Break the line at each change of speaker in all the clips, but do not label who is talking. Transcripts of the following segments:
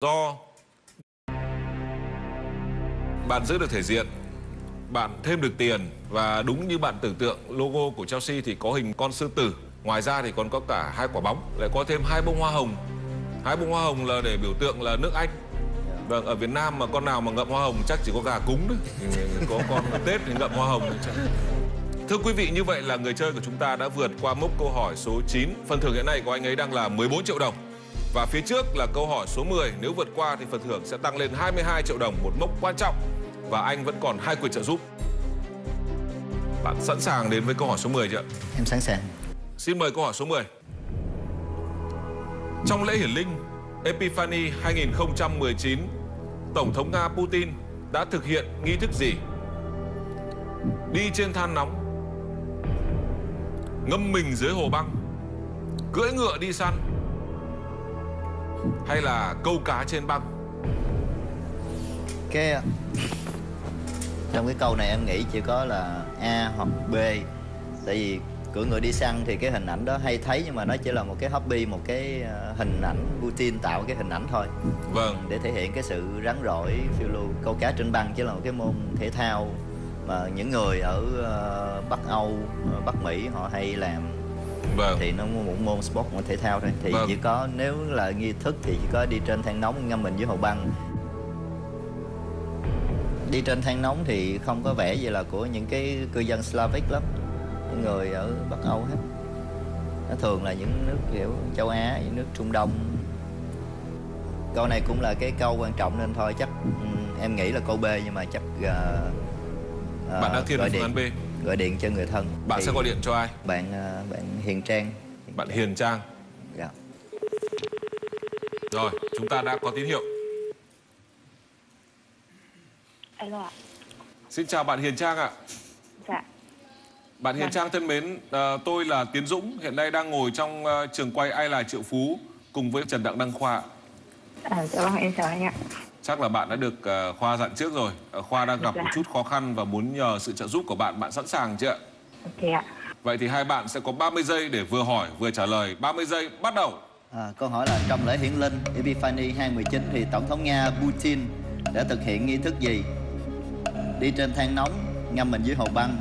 Do bạn giữ được thể diện, bạn thêm được tiền và đúng như bạn tưởng tượng logo của Chelsea thì có hình con sư tử. Ngoài ra thì còn có cả hai quả bóng, lại có thêm hai bông hoa hồng. Hai bông hoa hồng là để biểu tượng là nước Anh. Vâng, ở Việt Nam mà con nào mà ngậm hoa hồng chắc chỉ có gà cúng đấy. Có con Tết thì ngậm hoa hồng. Thưa quý vị, như vậy là người chơi của chúng ta đã vượt qua mốc câu hỏi số 9. Phần thưởng hiện nay của anh ấy đang là 14 triệu đồng. Và phía trước là câu hỏi số 10 Nếu vượt qua thì phần thưởng sẽ tăng lên 22 triệu đồng Một mốc quan trọng. Và anh vẫn còn hai quyền trợ giúp. Bạn sẵn sàng đến với câu hỏi số 10 chưa?
Em sẵn sàng.
Xin mời câu hỏi số 10 Trong lễ hiển linh Epiphany 2019 Tổng thống Nga Putin đã thực hiện nghi thức gì? Đi trên than nóng Ngâm mình dưới hồ băng Cưỡi ngựa đi săn hay là câu cá trên băng?
Cái trong cái câu này em nghĩ chỉ có là A hoặc B. Tại vì cưỡi người đi săn thì cái hình ảnh đó hay thấy nhưng mà nó chỉ là một cái hobby một cái ờ, hình ảnh Putin tạo cái hình ảnh thôi.
Vâng.
Để thể hiện cái sự rắn rỏi phiêu lưu câu cá trên băng chỉ là một cái môn thể thao mà những người ở ờ, Bắc Âu ờ, Bắc Mỹ họ hay làm
vâng.
Thì nó một môn sport một thể thao thôi. Thì
Vâng.
chỉ có nếu là nghi thức thì chỉ có đi trên than nóng ngâm mình dưới hồ băng. Đi trên than nóng thì không có vẻ gì là của những cái cư dân Slavic lắm. Những người ở Bắc Âu hết. Nó thường là những nước kiểu châu Á những nước Trung Đông. Câu này cũng là cái câu quan trọng nên thôi chắc ừm, em nghĩ là câu B nhưng mà chắc ờ, ờ,
Bạn đã thiên
gọi
về phương án B
gọi điện cho người thân
Bạn
Thì
sẽ gọi điện cho ai?
bạn ờ, bạn Hiền Trang
Bạn Hiền Trang
dạ
Rồi, chúng ta đã có tín hiệu
Alo ạ.
Xin chào bạn Hiền Trang ạ
Dạ.
Bạn Hiền
Vâng.
Trang thân mến, ờ, tôi là Tiến Dũng, hiện nay đang ngồi trong ờ, trường quay Ai là Triệu Phú cùng với Trần Đặng Đăng Khoa.
À, dạ vâng, em chào anh ạ.
Chắc là bạn đã được ờ, Khoa dặn trước rồi. Ờ, Khoa đang gặp
Dạ.
một chút khó khăn và muốn nhờ sự trợ giúp của bạn. Bạn sẵn sàng chưa ạ?
Ok ạ.
Vậy thì hai bạn sẽ có 30 giây để vừa hỏi vừa trả lời. 30 giây bắt đầu.
À, câu hỏi là trong lễ hiển linh Epiphany 2019 thì Tổng thống Nga Putin đã thực hiện nghi thức gì? Đi trên than nóng, ngâm mình dưới hồ băng,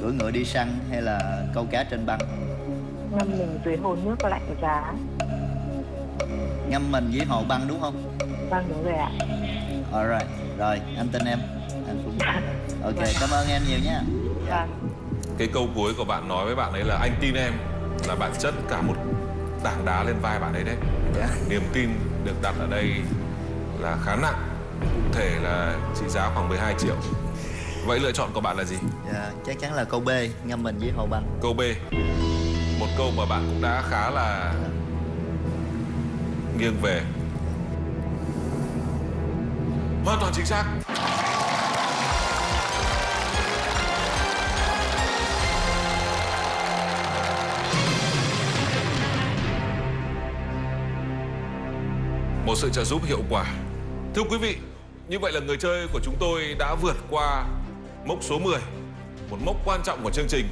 cưỡi ngựa đi săn hay là câu cá trên băng?
Ngâm mình dưới hồ nước lạnh giá.
Ngâm mình dưới hồ băng đúng không?
Vâng, đúng rồi ạ.
Alright, rồi anh tin em. Anh cũng Ok, cảm ơn em nhiều nha.
Vâng.
Cái câu cuối của bạn nói với bạn ấy là anh tin em là bạn chất cả một tảng đá lên vai bạn ấy đấy.
Dạ.
Niềm tin được đặt ở đây là khá nặng. Cụ thể là trị giá khoảng 12 triệu. Vậy lựa chọn của bạn là gì?
Dạ, chắc chắn là câu B, ngâm mình dưới hồ băng.
Câu B Một câu mà bạn cũng đã khá là nghiêng về Hoàn toàn chính xác. Một sự trợ giúp hiệu quả. Thưa quý vị, Như vậy là người chơi của chúng tôi đã vượt qua mốc số 10 Một mốc quan trọng của chương trình.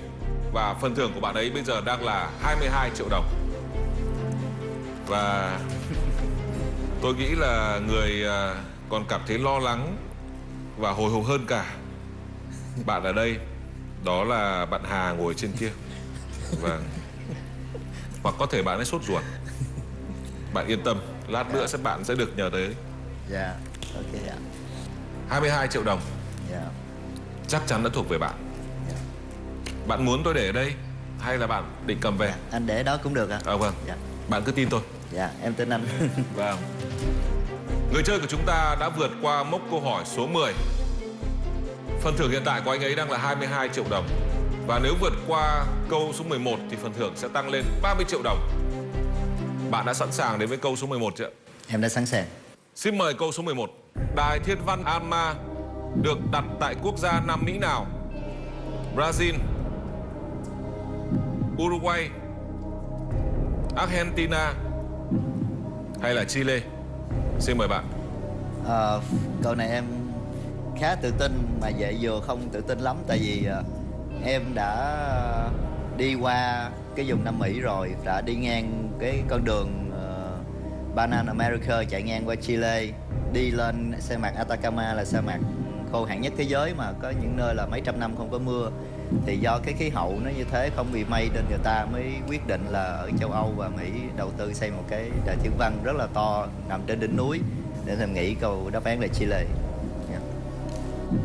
Và phần thưởng của bạn ấy bây giờ đang là 22 triệu đồng. Và tôi nghĩ là người à, còn cảm thấy lo lắng Và hồi hộp hơn cả. Bạn ở đây Đó là bạn Hà ngồi trên kia. Vâng. Hoặc có thể bạn ấy sốt ruột. Bạn yên tâm Lát nữa sẽ bạn sẽ được nhờ tới.
Dạ, ok ạ.
22 triệu đồng.
Dạ.
Chắc chắn đã thuộc về bạn. Bạn muốn tôi để ở đây Hay là bạn định cầm về?
Anh để đó cũng được ạ.
À vâng.
Dạ.
Bạn cứ tin tôi.
Dạ, em tin anh.
Vâng Người chơi của chúng ta đã vượt qua mốc câu hỏi số 10 Phần thưởng hiện tại của anh ấy đang là 22 triệu đồng Và nếu vượt qua câu số 11 Thì phần thưởng sẽ tăng lên 30 triệu đồng Bạn đã sẵn sàng đến với câu số 11 chưa?
em đã sẵn sàng.
Xin mời câu số 11 Đài Thiên Văn Alma Được đặt tại quốc gia Nam Mỹ nào? Brazil Uruguay Argentina Hay là Chile? Xin mời bạn.
À, câu này em khá tự tin mà dễ vừa không tự tin lắm tại vì ờ, em đã đi qua cái vùng Nam Mỹ rồi đã đi ngang cái con đường Banana Banan America chạy ngang qua Chile đi lên sa mạc Atacama là sa mạc khô hạn nhất thế giới mà có những nơi là mấy trăm năm không có mưa thì do cái khí hậu nó như thế không bị mây nên người ta mới quyết định là ở châu Âu và Mỹ đầu tư xây một cái đài thiên văn rất là to nằm trên đỉnh núi để em nghĩ câu đáp án là Chile yeah.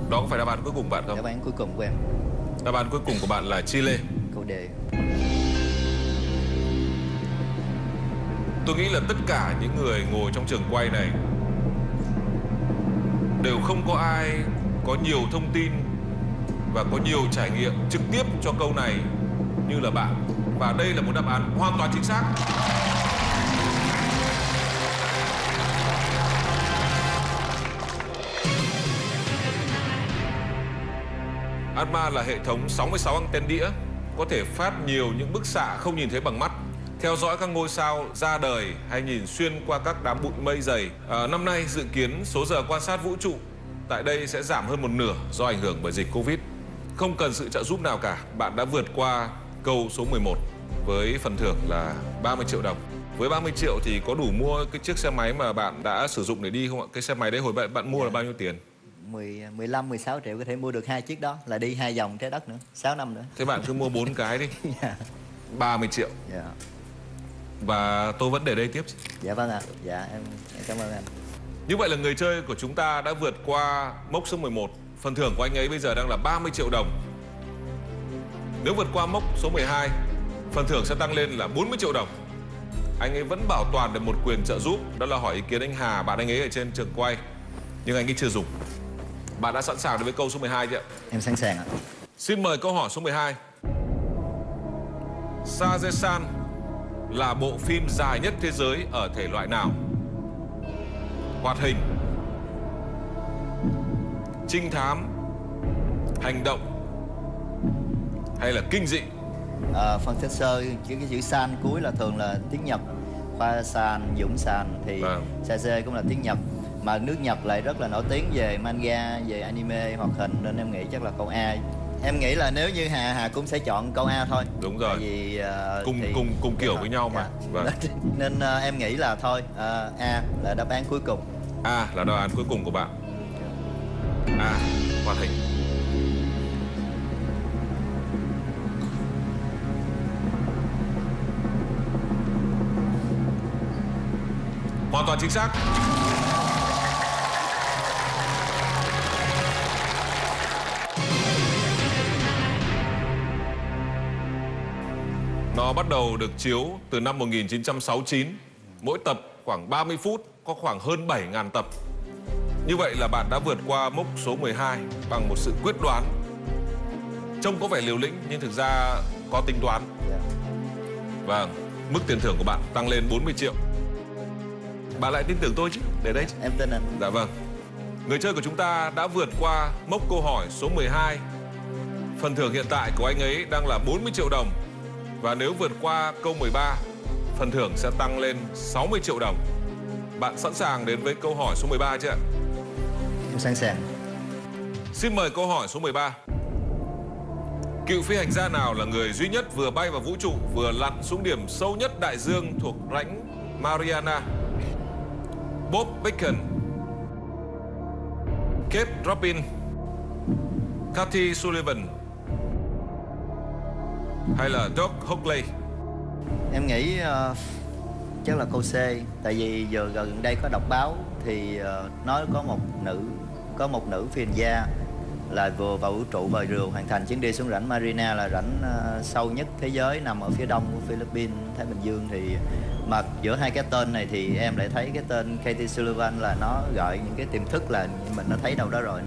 Đó có phải đáp án cuối cùng bạn không?
đáp án cuối cùng của em
Đáp án cuối cùng của bạn là Chile.
câu D
Tôi nghĩ là tất cả những người ngồi trong trường quay này đều không có ai có nhiều thông tin và có nhiều trải nghiệm trực tiếp cho câu này như là bạn. Và đây là một đáp án hoàn toàn chính xác. ATMA là hệ thống 66 anten đĩa có thể phát nhiều những bức xạ không nhìn thấy bằng mắt theo dõi các ngôi sao ra đời hay nhìn xuyên qua các đám bụi mây dày. À, năm nay dự kiến số giờ quan sát vũ trụ tại đây sẽ giảm hơn một nửa do ảnh hưởng bởi dịch Covid. Không cần sự trợ giúp nào cả, bạn đã vượt qua câu số 11 với phần thưởng là 30 triệu đồng. Với 30 triệu thì có đủ mua cái chiếc xe máy mà bạn đã sử dụng để đi không ạ? Cái xe máy đấy hồi bạn bạn mua là bao nhiêu tiền?
10, 15, 16 triệu có thể mua được hai chiếc đó là đi hai vòng trái đất nữa 6 năm nữa
Thế bạn cứ mua bốn cái đi.
dạ
30 triệu.
dạ
Và tôi vẫn để đây tiếp.
dạ vâng ạ dạ em, em cảm ơn anh
Như vậy là người chơi của chúng ta đã vượt qua mốc số 11. Phần thưởng của anh ấy bây giờ đang là 30 triệu đồng. Nếu vượt qua mốc số 12, phần thưởng sẽ tăng lên là 40 triệu đồng. Anh ấy vẫn bảo toàn được một quyền trợ giúp, đó là hỏi ý kiến anh Hà, bạn anh ấy ở trên trường quay. Nhưng anh ấy chưa dùng. Bạn đã sẵn sàng đối với câu số 12 chưa ạ?
em sẵn sàng ạ
Xin mời câu hỏi số 12. Sajesan là bộ phim dài nhất thế giới ở thể loại nào? Hoạt hình, trinh thám, hành động hay là kinh dị?
Ờ, phần sơ sơ chữ cái chữ san cuối là thường là tiếng Nhật khoa san dũng san thì
Vâng.
sase cũng là tiếng Nhật mà nước Nhật lại rất là nổi tiếng về manga về anime hoạt hình nên em nghĩ chắc là câu A em nghĩ là nếu như Hà Hà cũng sẽ chọn câu A thôi
Đúng rồi.
tại vì ờ,
Cùng-
thì-
cùng- cùng kiểu với nhau mà.
Dạ.
Vâng.
nên ờ, em nghĩ là thôi ờ, A là đáp án cuối cùng
A là đáp án cuối cùng của bạn. À, Hoạt hình. Hoàn toàn chính xác. Nó bắt đầu được chiếu từ năm 1969. Mỗi tập khoảng 30 phút, có khoảng hơn 7.000 tập. Như vậy là bạn đã vượt qua mốc số 12 bằng một sự quyết đoán. Trông có vẻ liều lĩnh nhưng thực ra có tính toán. Vâng, mức tiền thưởng của bạn tăng lên 40 triệu. Bạn lại tin tưởng tôi chứ? Để đây.
em tin anh
Dạ vâng. Người chơi của chúng ta đã vượt qua mốc câu hỏi số 12. Phần thưởng hiện tại của anh ấy đang là 40 triệu đồng. Và nếu vượt qua câu 13, phần thưởng sẽ tăng lên 60 triệu đồng. Bạn sẵn sàng đến với câu hỏi số 13 chưa ạ?
Em sẵn sàng
Xin mời câu hỏi số 13. Cựu phi hành gia nào là người duy nhất vừa bay vào vũ trụ vừa lặn xuống điểm sâu nhất đại dương thuộc rãnh Mariana? Bob Beacon, Cape Dropin, Cathy Sullivan hay là Doug Hockley?
Em nghĩ ờ, chắc là câu C Tại vì giờ gần đây có đọc báo Thì ờ, nói có một nữ Có một nữ phi hành gia Là vừa vào vũ trụ và vừa hoàn thành chuyến đi xuống rãnh Marina Là rãnh ờ, sâu nhất thế giới Nằm ở phía đông của Philippines, Thái Bình Dương. Thì mà giữa hai cái tên này Thì em lại thấy cái tên Katie Sullivan Là nó gọi những cái tiềm thức là Mình đã thấy đâu đó rồi.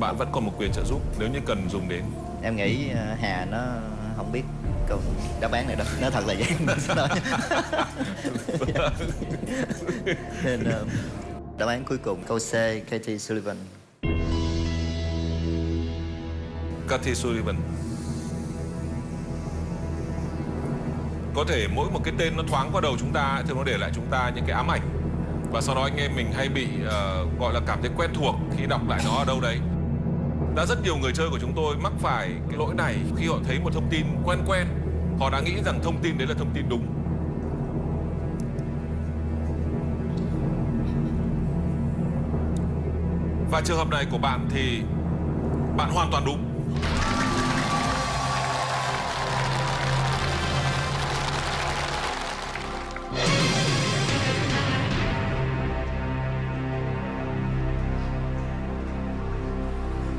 Bạn vẫn còn một quyền trợ giúp nếu như cần dùng đến.
Em nghĩ ờ, Hà nó không biết câu đáp án này đâu Nó thật là vậy. Nên ờ, đáp án cuối cùng câu C Katie Sullivan
Cathy Sullivan Có thể mỗi một cái tên nó thoáng qua đầu chúng ta Thì nó để lại chúng ta những cái ám ảnh. Và sau đó anh em mình hay bị uh, gọi là cảm thấy quen thuộc Khi đọc lại nó ở đâu đấy. Đã rất nhiều người chơi của chúng tôi mắc phải cái lỗi này Khi họ thấy một thông tin quen quen. Họ đã nghĩ rằng thông tin đấy là thông tin đúng. Và trường hợp này của bạn thì bạn hoàn toàn đúng.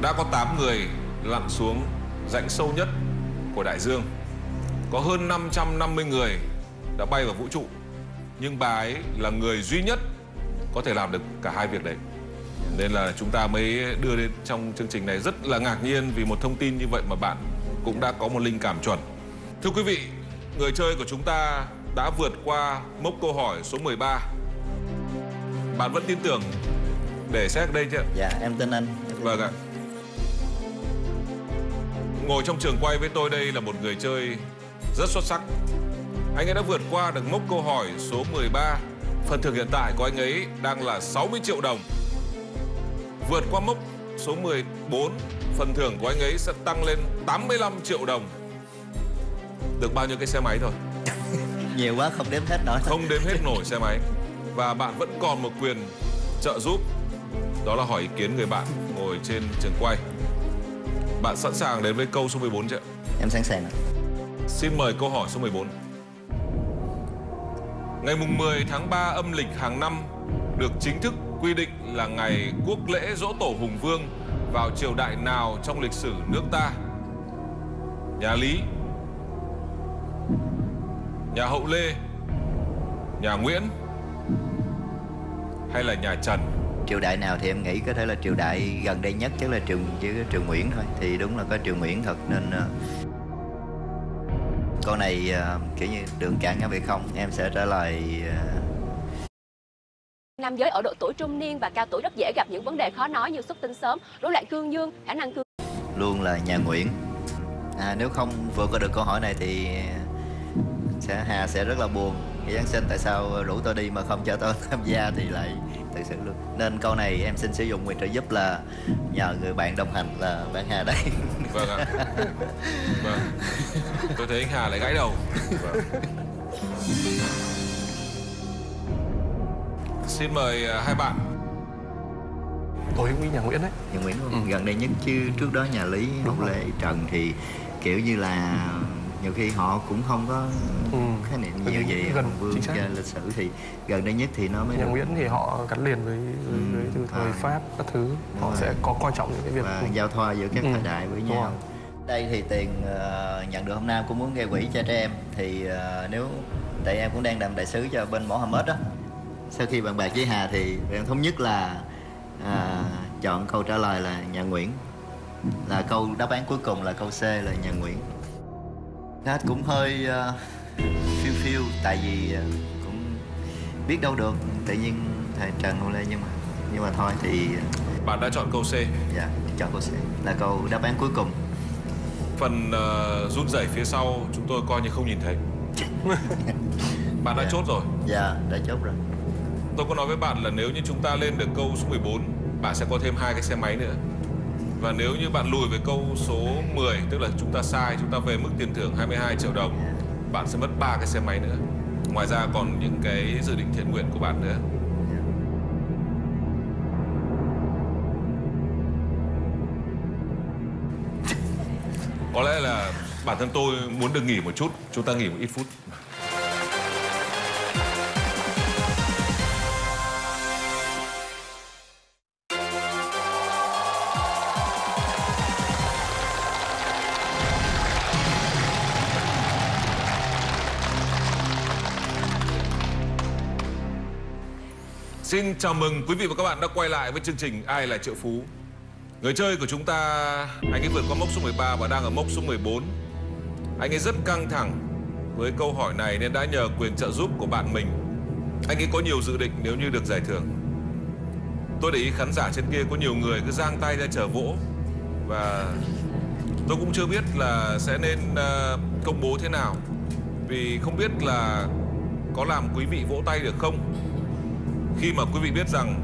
Đã có 8 người lặn xuống rãnh sâu nhất của đại dương. Có hơn 550 người đã bay vào vũ trụ. Nhưng bà ấy là người duy nhất có thể làm được cả hai việc đấy. Nên là chúng ta mới đưa đến trong chương trình này rất là ngạc nhiên vì một thông tin như vậy mà bạn cũng đã có một linh cảm chuẩn. Thưa quý vị, người chơi của chúng ta đã vượt qua mốc câu hỏi số 13. Bạn vẫn tin tưởng để xét đây chứ? ạ?
Dạ em tin anh Em tin
Vâng ạ. Ngồi trong trường quay với tôi đây là một người chơi rất xuất sắc. Anh ấy đã vượt qua được mốc câu hỏi số 13. Phần thưởng hiện tại của anh ấy đang là 60 triệu đồng. Vượt qua mốc số 14, phần thưởng của anh ấy sẽ tăng lên 85 triệu đồng. Được bao nhiêu cái xe máy thôi?
Nhiều quá không đếm hết nổi
Không đếm hết nổi xe máy. Và bạn vẫn còn một quyền trợ giúp. Đó là hỏi ý kiến người bạn ngồi trên trường quay. Bạn sẵn sàng đến với câu số 14 chưa?
Em sẵn sàng ạ.
Xin mời câu hỏi số 14. Ngày mùng 10 tháng 3 âm lịch hàng năm được chính thức quy định là ngày quốc lễ dỗ tổ Hùng Vương vào triều đại nào trong lịch sử nước ta? Nhà Lý, nhà Hậu Lê, nhà Nguyễn hay là nhà Trần?
Triều đại nào thì em nghĩ có thể là triều đại gần đây nhất chắc là triều có triều Nguyễn thôi. Thì đúng là có triều Nguyễn thật nên ờ, câu này ờ, kiểu như đường cạn ngã về không? Em sẽ trả lời ờ,
Nam giới ở độ tuổi trung niên và cao tuổi rất dễ gặp những vấn đề khó nói như xuất tinh sớm, rối loạn cương dương, khả năng cương
luôn là nhà Nguyễn. À, nếu không vượt qua được câu hỏi này thì sẽ Hà sẽ rất là buồn. Giáng sinh tại sao rủ tôi đi mà không cho tôi tham gia thì lại thực sự luôn nên câu này em xin sử dụng quyền trợ giúp là nhờ người bạn đồng hành là bạn Hà đây
Vâng ạ. Vâng. Tôi thấy anh Hà lại gãy đầu. Vâng. Xin mời à, hai bạn.
Tôi nghĩ nhà Nguyễn đấy
nhà Nguyễn luôn gần đây nhất chứ trước đó nhà Lý Hậu. Lê Trần thì kiểu như là nhiều khi họ cũng không có
Ừ.
khái niệm nhiều vậy
gần,
Hùng Vương
chính
lịch sử thì gần đây nhất thì nó mới
Nhà
được
Nguyễn thì họ gắn liền với, với,
Ừ,
với từ thời
à.
Pháp các thứ Họ
rồi.
sẽ có coi trọng những cái việc
và giao thoa giữa các
Ừ,
thời đại với
đúng
nhau
rồi.
đây thì tiền ờ, nhận được hôm nay cũng muốn gây quỹ cho trẻ em thì ờ, nếu tại em cũng đang làm đại sứ cho bên Mohammed đó sau khi bàn bạc với Hà thì em thống nhất là à, chọn câu trả lời là nhà Nguyễn là câu đáp án cuối cùng là câu C là nhà Nguyễn nó cũng hơi uh, phiêu phiêu tại vì ờ, cũng biết đâu được tự nhiên thầy Trần Hồng Lê nhưng mà nhưng mà thôi thì
Bạn đã chọn câu C.
dạ chọn câu C là câu đáp án cuối cùng
Phần uh, rút rẩy phía sau chúng tôi coi như không nhìn thấy. Bạn đã
Dạ.
chốt rồi.
dạ đã chốt rồi
Tôi có nói với bạn là nếu như chúng ta lên được câu số 14, bạn sẽ có thêm hai cái xe máy nữa. Và nếu như bạn lùi về câu số 10, tức là chúng ta sai, chúng ta về mức tiền thưởng 22 triệu đồng, bạn sẽ mất ba cái xe máy nữa. Ngoài ra còn những cái dự định thiện nguyện của bạn nữa. Có lẽ là bản thân tôi muốn được nghỉ một chút, chúng ta nghỉ một ít phút. Xin chào mừng quý vị và các bạn đã quay lại với chương trình Ai là triệu phú. Người chơi của chúng ta, anh ấy vượt qua mốc số 13 và đang ở mốc số 14. Anh ấy rất căng thẳng với câu hỏi này nên đã nhờ quyền trợ giúp của bạn mình. Anh ấy có nhiều dự định nếu như được giải thưởng. Tôi để ý khán giả trên kia có nhiều người cứ giang tay ra chờ vỗ và tôi cũng chưa biết là sẽ nên ờ, công bố thế nào vì không biết là có làm quý vị vỗ tay được không khi mà quý vị biết rằng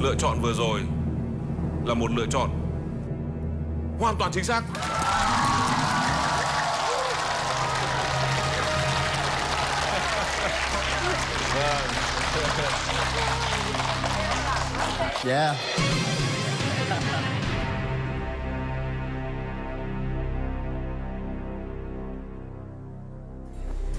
lựa chọn vừa rồi là một lựa chọn hoàn toàn chính xác
Yeah.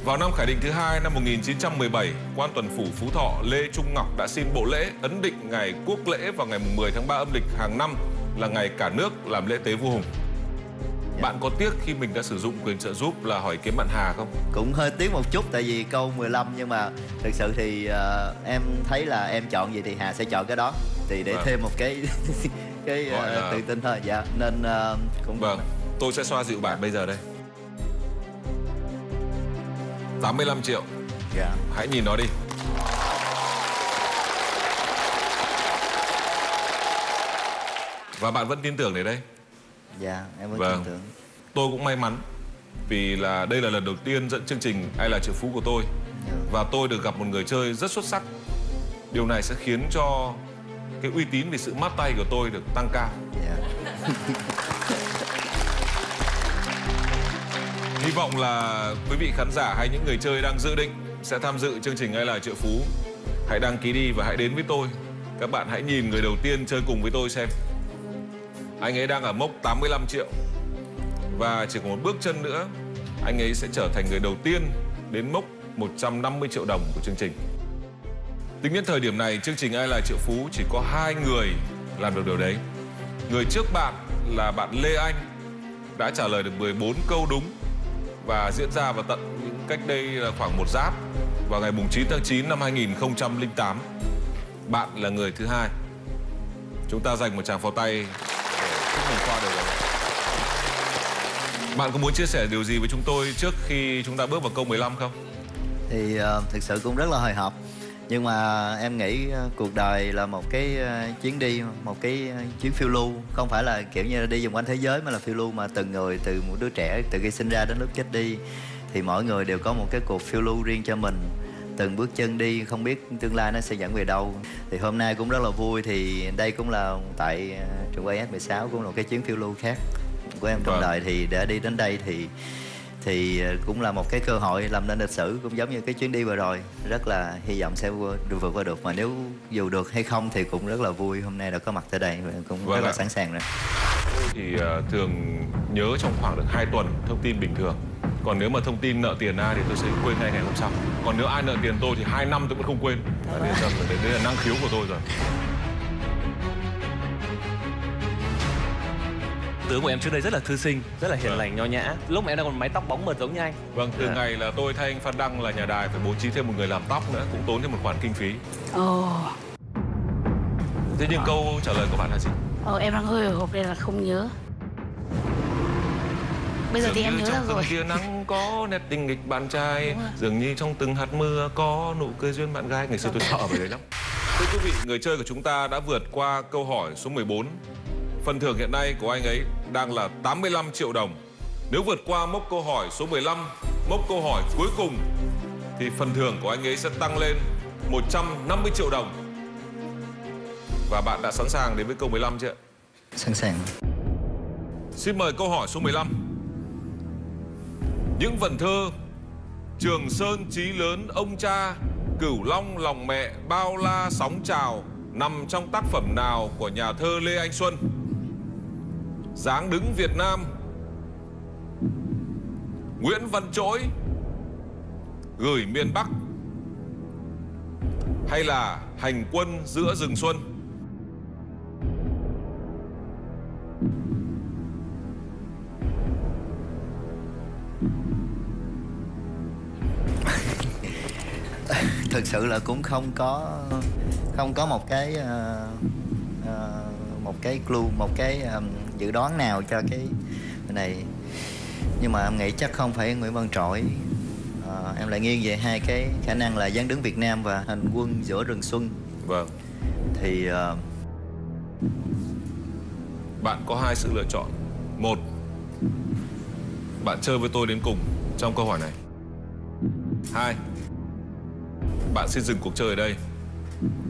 Vào năm Khải Định thứ hai năm 1917, quan tuần phủ Phú Thọ Lê Trung Ngọc đã xin bộ lễ ấn định ngày quốc lễ vào ngày 10 tháng 3 âm lịch hàng năm là ngày cả nước làm lễ tế vua Hùng. Bạn có tiếc khi mình đã sử dụng quyền trợ giúp là hỏi kiếm bạn Hà không?
Cũng hơi tiếc một chút tại vì câu 15 nhưng mà thực sự thì ờ, em thấy là em chọn gì thì Hà sẽ chọn cái đó Thì để
Vâng.
thêm một cái cái ờ,
là-
tự tin thôi Dạ nên ờ, cũng
Vâng, tôi sẽ xoa dịu bạn bây giờ đây. 85 triệu,
Dạ
hãy nhìn nó đi. Và bạn vẫn tin tưởng đấy đây.
Dạ em vẫn
Vâng.
tin tưởng
Tôi cũng may mắn vì là đây là lần đầu tiên dẫn chương trình Ai là triệu phú của tôi
Dạ.
và tôi được gặp một người chơi rất xuất sắc. Điều này sẽ khiến cho cái uy tín về sự mát tay của tôi được tăng cao.
Dạ
Hy vọng là quý vị khán giả hay những người chơi đang dự định sẽ tham dự chương trình Ai là triệu phú hãy đăng ký đi và hãy đến với tôi. Các bạn hãy nhìn người đầu tiên chơi cùng với tôi xem. Anh ấy đang ở mốc 85 triệu và chỉ còn một bước chân nữa anh ấy sẽ trở thành người đầu tiên đến mốc 150 triệu đồng của chương trình. Tính đến thời điểm này, chương trình Ai là triệu phú chỉ có hai người làm được điều đấy. Người trước bạn là bạn Lê Anh đã trả lời được 14 câu đúng và diễn ra vào tận cách đây là khoảng một giáp vào ngày mùng 9 tháng 9 năm 2008. Bạn là người thứ hai. Chúng ta dành một tràng pháo tay để chúc mừng qua được rồi. Bạn có muốn chia sẻ điều gì với chúng tôi trước khi chúng ta bước vào câu 15 không?
Thì uh, thực sự cũng rất là hồi hộp nhưng mà em nghĩ ờ, cuộc đời là một cái ờ, chuyến đi Một cái ờ, chuyến phiêu lưu. Không phải là kiểu như là đi vòng quanh thế giới Mà là phiêu lưu mà từng người từ một đứa trẻ Từ khi sinh ra đến lúc chết đi Thì mỗi người đều có một cái cuộc phiêu lưu riêng cho mình. Từng bước chân đi không biết tương lai nó sẽ dẫn về đâu. Thì hôm nay cũng rất là vui Thì đây cũng là tại trường quay S16 Cũng là một cái chuyến phiêu lưu khác của em trong
Vâng.
đời. Thì để đi đến đây thì thì ờ, cũng là một cái cơ hội làm nên lịch sử cũng giống như cái chuyến đi vừa rồi. Rất là hy vọng sẽ vượt được vượt qua được. Mà nếu dù được hay không thì cũng rất là vui. Hôm nay đã có mặt tại đây cũng
Vâng
rất là
ạ.
sẵn sàng rồi.
Thì ờ, thường nhớ trong khoảng được 2 tuần thông tin bình thường. Còn nếu mà thông tin nợ tiền ai thì tôi sẽ quên ngay ngày hôm sau. Còn nếu ai nợ tiền tôi thì hai năm tôi vẫn không quên. Đấy, là, đấy, đấy là năng khiếu của tôi rồi
tướng của em trước đây rất là thư sinh rất là hiền
Vâng.
lành nho nhã. Lúc mà em đang còn mái tóc bóng mượt giống như anh.
Vâng từ
Dạ.
ngày là tôi thay anh Phan Đăng là nhà đài phải bố trí thêm một người làm tóc nữa cũng tốn thêm một khoản kinh phí.
Ồ,
thế nhưng câu trả lời của bạn là gì?
Ồ em đang hơi hồi hộp nên là không nhớ. Bây giờ thì
Dường
em
như
nhớ ra
trong từng
rồi.
tia nắng có nét tình nghịch bạn trai. Dường như trong từng hạt mưa có nụ cười duyên bạn gái. Ngày xưa tôi sợ về đấy lắm. Thưa quý vị người chơi của chúng ta đã vượt qua câu hỏi số 14 phần thưởng hiện nay của anh ấy đang là 85 triệu đồng. Nếu vượt qua mốc câu hỏi số 15 mốc câu hỏi cuối cùng thì phần thưởng của anh ấy sẽ tăng lên 150 triệu đồng. Và bạn đã sẵn sàng đến với câu 15 chưa
sẵn sàng.
Xin mời câu hỏi số 15 Những vần thơ Trường Sơn chí lớn ông cha Cửu Long lòng mẹ bao la sóng trào Nằm trong tác phẩm nào của nhà thơ Lê Anh Xuân Dáng đứng Việt Nam. Nguyễn Văn Trỗi Gửi miền Bắc. Hay là hành quân giữa rừng xuân.
Thực sự là cũng không có không có một cái uh, uh, một cái clue một cái um, dự đoán nào cho cái này nhưng mà em nghĩ chắc không phải Nguyễn Văn Trỗi Ờ, em lại nghiêng về hai cái khả năng là gián đứng Việt Nam và hành quân giữa rừng xuân
Vâng
thì ờ,
Bạn có hai sự lựa chọn. Một, bạn chơi với tôi đến cùng trong câu hỏi này. Hai, bạn xin dừng cuộc chơi ở đây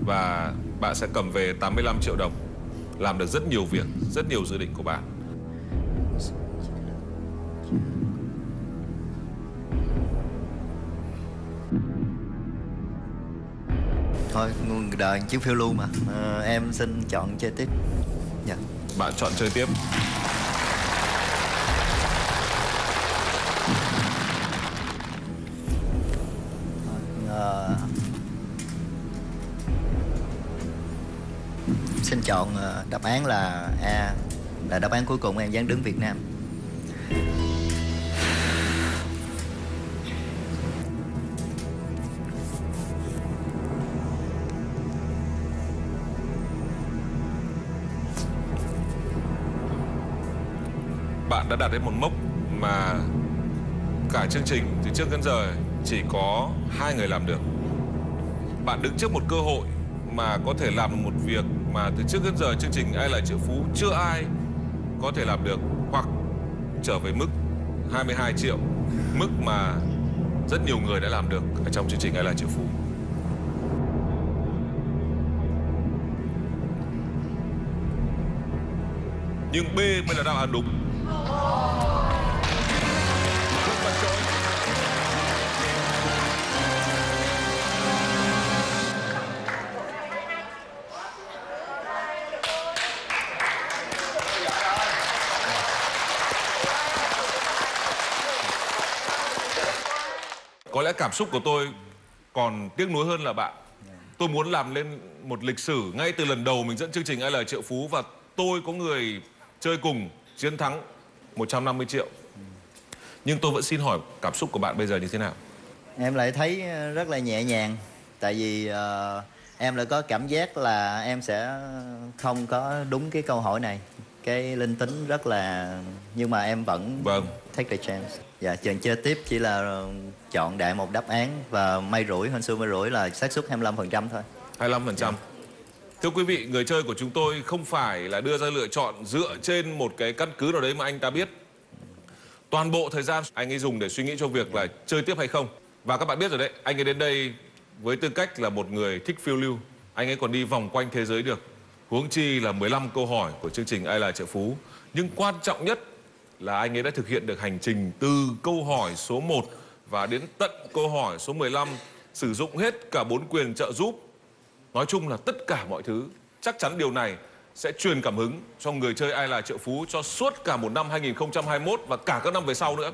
và bạn sẽ cầm về 85 triệu đồng. Làm được rất nhiều việc, rất nhiều dự định của bạn.
thôi đời chiếu phiêu lưu mà Ờ, em xin chọn chơi tiếp dạ
Bạn chọn chơi tiếp.
Xin chọn ờ, đáp án là A, là đáp án cuối cùng em dán đứng Việt Nam
Bạn đã đạt đến một mốc mà cả chương trình từ trước đến giờ chỉ có hai người làm được. Bạn đứng trước một cơ hội mà có thể làm được một việc mà từ trước đến giờ chương trình Ai là triệu phú chưa ai có thể làm được hoặc trở về mức 22 triệu, mức mà rất nhiều người đã làm được ở trong chương trình Ai là triệu phú. Nhưng B mới là đáp án đúng. Lẽ cảm xúc của tôi còn tiếc nuối hơn là bạn. Tôi muốn làm lên một lịch sử ngay từ lần đầu mình dẫn chương trình Ai là triệu phú và tôi có người chơi cùng chiến thắng 150 triệu. Nhưng tôi vẫn xin hỏi cảm xúc của bạn bây giờ như thế nào?
em lại thấy ờ, rất là nhẹ nhàng tại vì ờ, em lại có cảm giác là em sẽ không có đúng cái câu hỏi này cái linh tính rất là nhưng mà em vẫn
Vâng.
take the chance dạ chuyện chơi tiếp chỉ là chọn đại một đáp án và may rủi hơn xui may rủi là xác suất 25% thôi
25%. Thưa quý vị, người chơi của chúng tôi không phải là đưa ra lựa chọn dựa trên một cái căn cứ nào đấy mà anh ta biết. Toàn bộ thời gian anh ấy dùng để suy nghĩ cho việc là chơi tiếp hay không. Và các bạn biết rồi đấy, anh ấy đến đây với tư cách là một người thích phiêu lưu. Anh ấy còn đi vòng quanh thế giới được. Huống chi là 15 câu hỏi của chương trình Ai là triệu phú. Nhưng quan trọng nhất là anh ấy đã thực hiện được hành trình từ câu hỏi số 1 và đến tận câu hỏi số 15 sử dụng hết cả bốn quyền trợ giúp. Nói chung là tất cả mọi thứ, Chắc chắn điều này sẽ truyền cảm hứng cho người chơi ai là triệu phú cho suốt cả một năm 2021 và cả các năm về sau nữa.